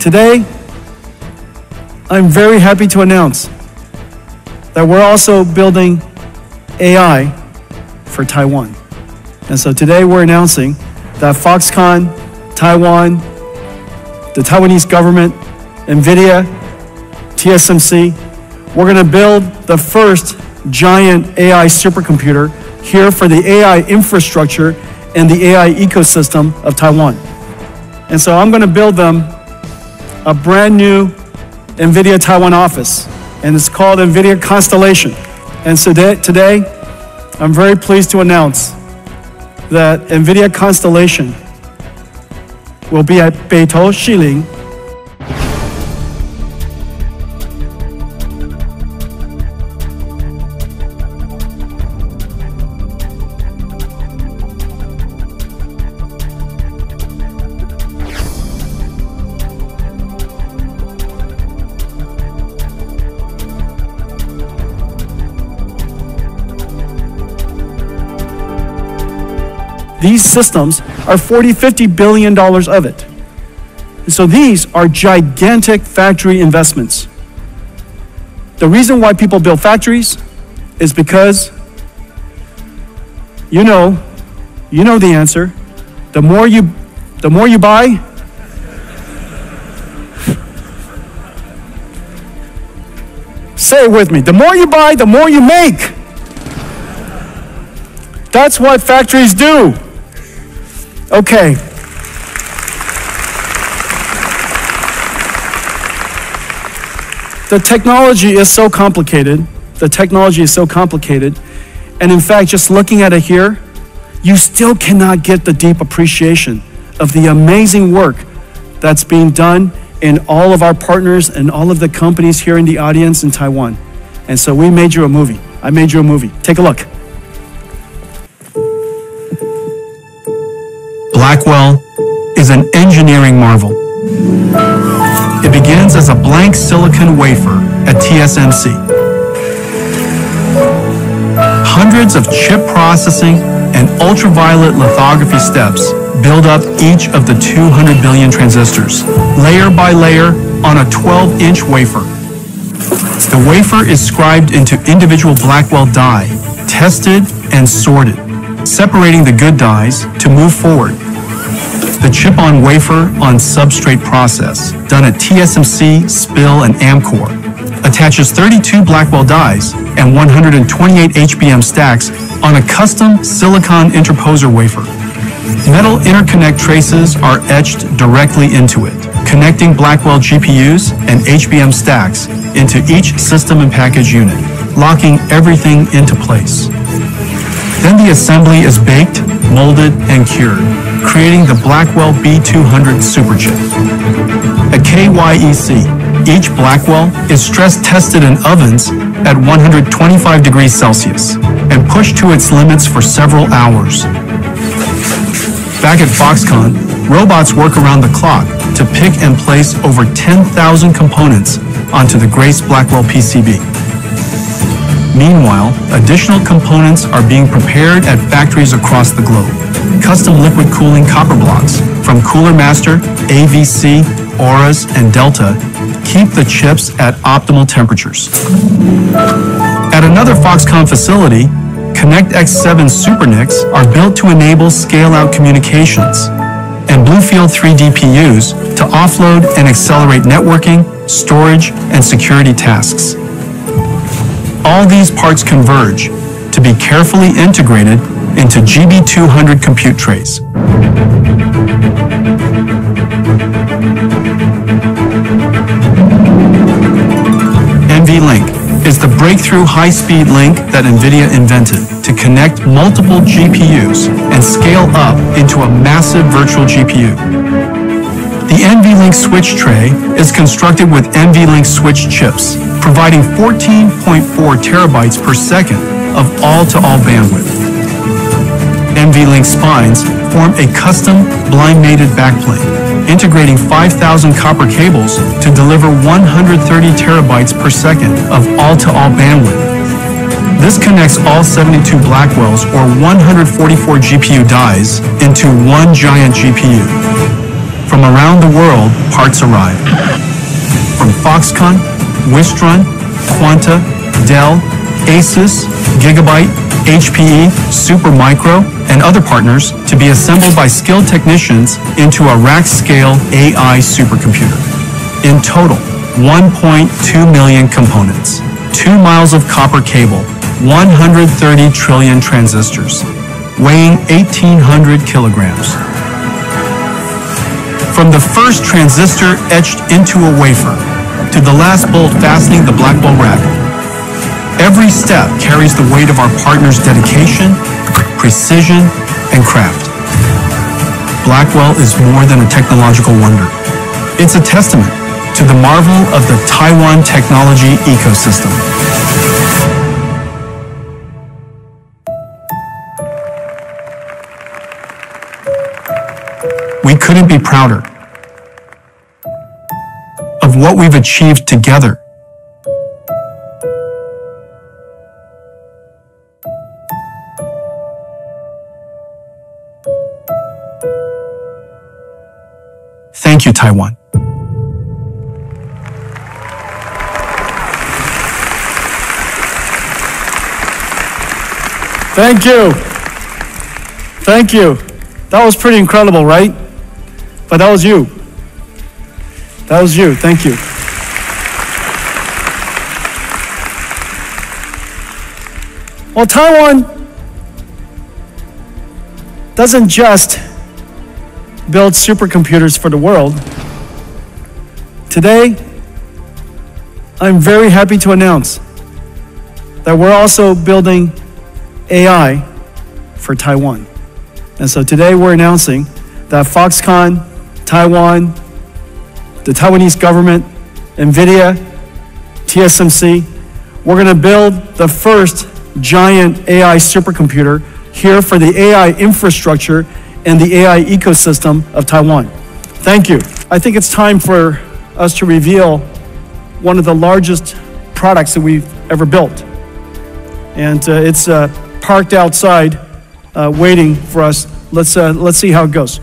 Today, I'm very happy to announce that we're also building AI for Taiwan. And so today we're announcing that Foxconn, Taiwan, the Taiwanese government, NVIDIA, TSMC, we're going to build the first giant AI supercomputer here for the AI infrastructure and the AI ecosystem of Taiwan. And so I'm going to build them a brand new NVIDIA Taiwan office, and it's called NVIDIA Constellation. And so today, I'm very pleased to announce that NVIDIA Constellation will be at Beitou Shilin These systems are 40, 50 billion dollars of it. And so these are gigantic factory investments. The reason why people build factories is because you know, you know the answer. The more you the more you buy, Say it with me. The more you buy, the more you make. That's what factories do. Okay. The technology is so complicated. The technology is so complicated. And in fact, just looking at it here, you still cannot get the deep appreciation of the amazing work that's being done in all of our partners and all of the companies here in the audience in Taiwan. And so we made you a movie. I made you a movie. Take a look. Blackwell is an engineering marvel. It begins as a blank silicon wafer at TSMC. Hundreds of chip processing and ultraviolet lithography steps build up each of the 200 billion transistors, layer by layer on a 12-inch wafer. The wafer is scribed into individual Blackwell die, tested and sorted, separating the good dies to move forward the chip-on wafer on substrate process, done at TSMC, SPIL, and Amkor. attaches 32 Blackwell dies and 128 HBM stacks on a custom silicon interposer wafer. Metal interconnect traces are etched directly into it, connecting Blackwell GPUs and HBM stacks into each system and package unit, locking everything into place. Then the assembly is baked, molded, and cured, creating the Blackwell B200 superchip. At KYEC, each Blackwell is stress tested in ovens at 125 degrees Celsius and pushed to its limits for several hours. Back at Foxconn, robots work around the clock to pick and place over 10,000 components onto the Grace Blackwell PCB. Meanwhile, additional components are being prepared at factories across the globe. Custom liquid cooling copper blocks from Cooler Master, AVC, Auras, and Delta keep the chips at optimal temperatures. At another Foxconn facility, ConnectX-7 SuperNICs are built to enable scale-out communications, and Bluefield 3 DPUs to offload and accelerate networking, storage, and security tasks. All these parts converge to be carefully integrated into GB200 compute trays. NVLink is the breakthrough high-speed link that NVIDIA invented to connect multiple GPUs and scale up into a massive virtual GPU. The NVLink switch tray is constructed with NVLink switch chips providing 14.4 terabytes per second of all-to-all bandwidth. NVLink spines form a custom blind-mated backplane, integrating 5,000 copper cables to deliver 130 terabytes per second of all-to-all bandwidth. This connects all 72 Blackwells or 144 GPU dies into one giant GPU. From around the world, parts arrive. From Foxconn, Wistron, Quanta, Dell, Asus, Gigabyte, HPE, Supermicro, and other partners to be assembled by skilled technicians into a rack-scale AI supercomputer. In total, 1.2 million components, 2 miles of copper cable, 130 trillion transistors, weighing 1,800 kilograms. From the first transistor etched into a wafer to the last bolt fastening the Blackwell rack, every step carries the weight of our partners' dedication, precision, and craft. Blackwell is more than a technological wonder. It's a testament to the marvel of the Taiwan technology ecosystem. We couldn't be prouder of what we've achieved together. Thank you, Taiwan. Thank you. Thank you. That was pretty incredible, right? But that was you. That was you. Thank you. Well, Taiwan doesn't just build supercomputers for the world. Today, I'm very happy to announce that we're also building AI for Taiwan. And so today we're announcing that Foxconn, Taiwan, the Taiwanese government, NVIDIA, TSMC, we're going to build the first giant AI supercomputer here for the AI infrastructure and the AI ecosystem of Taiwan. Thank you. I think it's time for us to reveal one of the largest products that we've ever built. And uh, it's uh, parked outside uh, waiting for us. Let's, uh, let's see how it goes.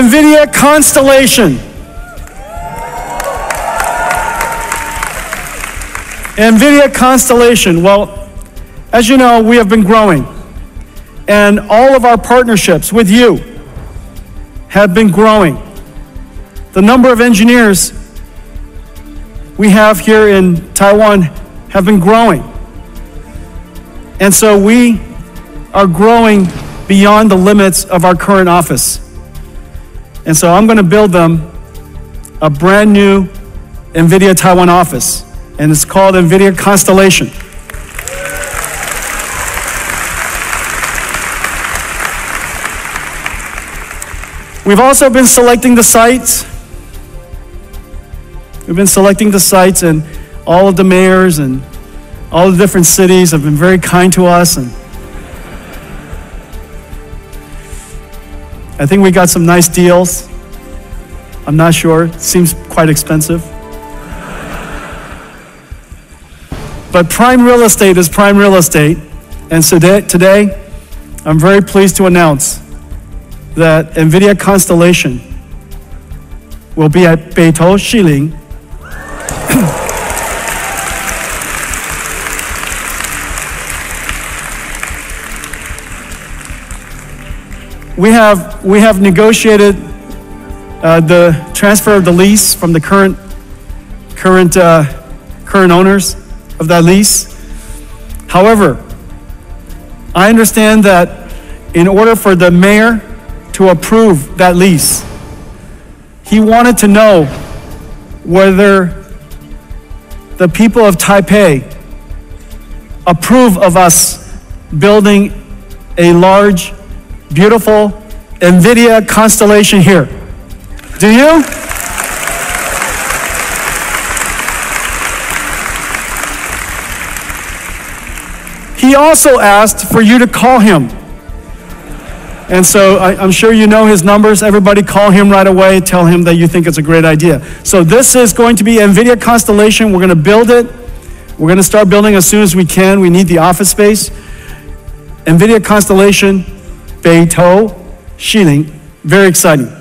NVIDIA Constellation. NVIDIA Constellation. Well, as you know, we have been growing. And all of our partnerships with you have been growing. The number of engineers we have here in Taiwan have been growing. And so we are growing beyond the limits of our current office. And so I'm going to build them a brand new NVIDIA Taiwan office, and it's called NVIDIA Constellation. We've also been selecting the sites. We've been selecting the sites, and all of the mayors and all the different cities have been very kind to us. And I think we got some nice deals. I'm not sure. Seems quite expensive. But prime real estate is prime real estate. And so today, I'm very pleased to announce that NVIDIA Constellation will be at Beitou Shilin. We have, we have negotiated uh, the transfer of the lease from the current, current, uh, current owners of that lease. However, I understand that in order for the mayor to approve that lease, he wanted to know whether the people of Taipei approve of us building a large, beautiful NVIDIA constellation here. Do you? He also asked for you to call him. And so I, am sure you know his numbers. Everybody call him right away. Tell him that you think it's a great idea. So this is going to be NVIDIA Constellation. We're going to build it. We're going to start building as soon as we can. We need the office space. NVIDIA Constellation, Beitou, Shilin. Very exciting.